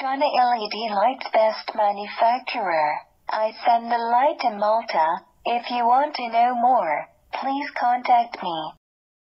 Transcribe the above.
China LED Lights Best Manufacturer. I send the light to Malta. If you want to know more, please contact me.